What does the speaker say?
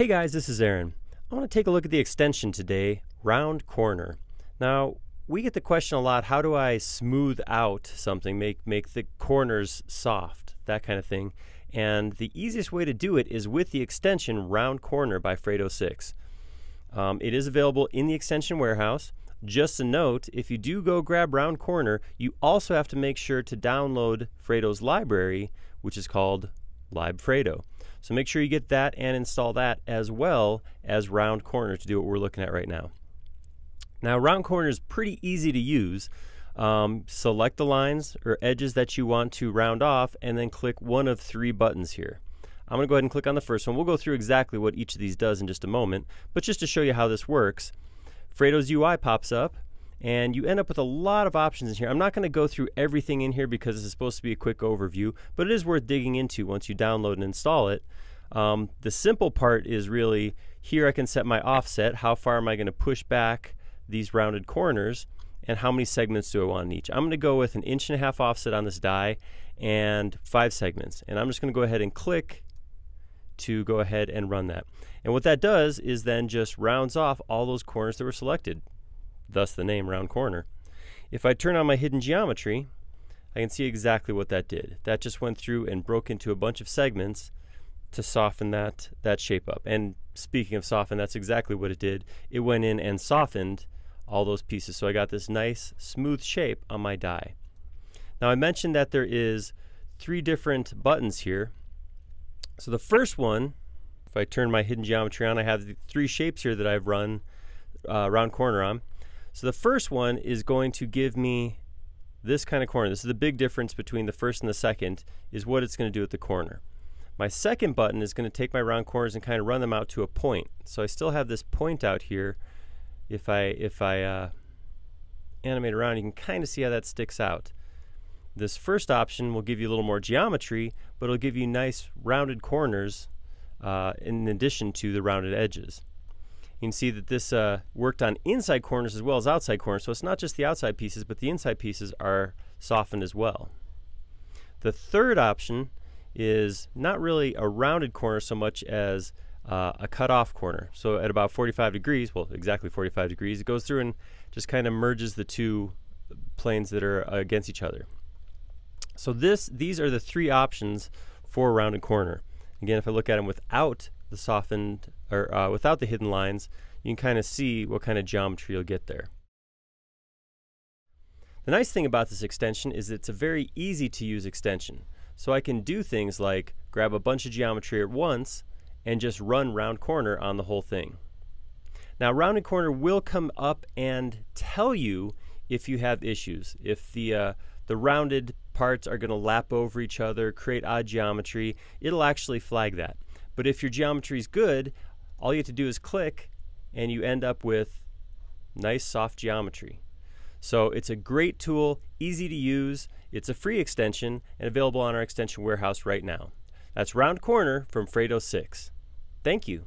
Hey guys, this is Aaron. I want to take a look at the extension today, Round Corner. Now, we get the question a lot, how do I smooth out something, make, make the corners soft, that kind of thing. And the easiest way to do it is with the extension Round Corner by Fredo 6. Um, it is available in the extension warehouse. Just a note, if you do go grab Round Corner, you also have to make sure to download Fredo's library, which is called LibFredo. So make sure you get that and install that as well as round corner to do what we're looking at right now. Now round corner is pretty easy to use. Um, select the lines or edges that you want to round off and then click one of three buttons here. I'm going to go ahead and click on the first one. We'll go through exactly what each of these does in just a moment, but just to show you how this works, Fredo's UI pops up and you end up with a lot of options in here. I'm not going to go through everything in here because this is supposed to be a quick overview, but it is worth digging into once you download and install it. Um, the simple part is really here I can set my offset. How far am I going to push back these rounded corners? And how many segments do I want in each? I'm going to go with an inch and a half offset on this die and five segments. And I'm just going to go ahead and click to go ahead and run that. And what that does is then just rounds off all those corners that were selected thus the name round corner. If I turn on my hidden geometry, I can see exactly what that did. That just went through and broke into a bunch of segments to soften that, that shape up. And speaking of soften, that's exactly what it did. It went in and softened all those pieces. So I got this nice smooth shape on my die. Now I mentioned that there is three different buttons here. So the first one, if I turn my hidden geometry on, I have the three shapes here that I've run uh, round corner on. So the first one is going to give me this kind of corner. This is the big difference between the first and the second is what it's going to do at the corner. My second button is going to take my round corners and kind of run them out to a point. So I still have this point out here. If I, if I uh, animate around, you can kind of see how that sticks out. This first option will give you a little more geometry, but it'll give you nice rounded corners uh, in addition to the rounded edges. You can see that this uh, worked on inside corners as well as outside corners. So it's not just the outside pieces, but the inside pieces are softened as well. The third option is not really a rounded corner so much as uh, a cut off corner. So at about 45 degrees, well, exactly 45 degrees, it goes through and just kind of merges the two planes that are against each other. So this, these are the three options for a rounded corner. Again, if I look at them without the softened, or uh, without the hidden lines, you can kind of see what kind of geometry you'll get there. The nice thing about this extension is it's a very easy to use extension. So I can do things like grab a bunch of geometry at once and just run round corner on the whole thing. Now rounded corner will come up and tell you if you have issues. If the, uh, the rounded parts are going to lap over each other, create odd geometry, it'll actually flag that. But if your geometry is good, all you have to do is click and you end up with nice soft geometry. So it's a great tool, easy to use. It's a free extension and available on our extension warehouse right now. That's Round Corner from Fredo 6. Thank you.